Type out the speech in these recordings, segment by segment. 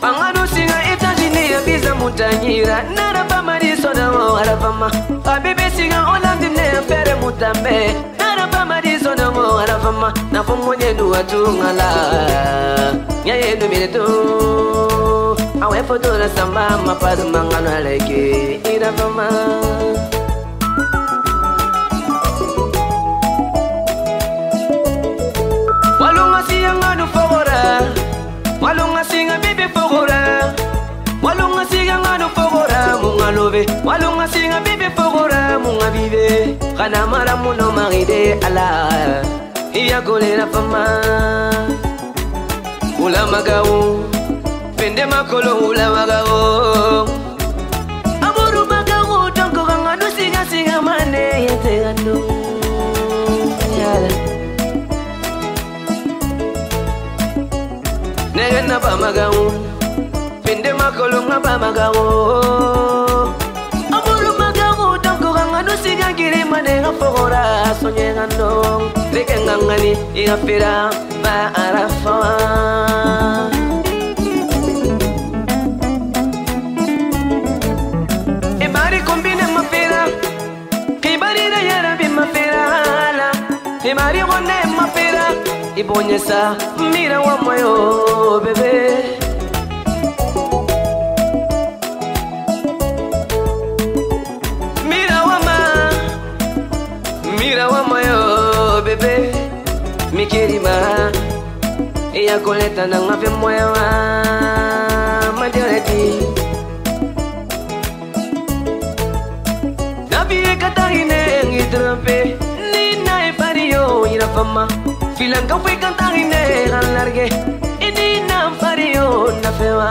Pangano singa États-Unis ya biza mutanyira. Nara pa mariso na mo arafama Abibi singa Hollande ne afere mutambe. Na mo arafama Na fumo nyendu atungala Nya yendu minetu Awe foto na samba mapadu mangano aleke. Irafama Munga Walunga singa bibi fogora Munga bibe. Kana mara muno maride ala Iya kole na fama. Ula magawo Pende makolo ula magawo Amuru magawo Tonko kanganu singa singa mane Yete ganu Yala. Nege na bamagawo pende makolo nga bamagawo asonyekano lekengangani igapira ba arafa. Ibari kombine mapira kibarire yarabi mapirala ibari gone mapira ibonyesa mira wa moyo bebe. Bebe mikirima iya koleta na ngafe moyo wa madioreti Nabi katahine ngidrampe Ni na fario ira fama. Filan kau fai katahine kan large Ini na fario na fewa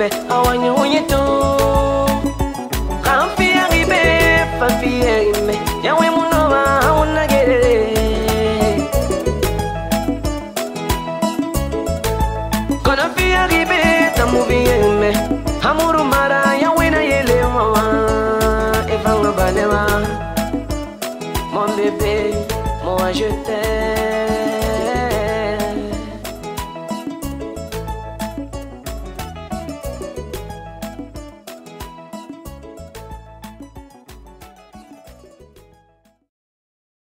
ribe awanye unyeto Kampi ya ribe papi ya ime. Yawe munova hauna gerere Konafi ya ribe tamuvi ya ime. Hamuru mara yawe na yele mama Evanga banema Mon bébé, moi je t'aime.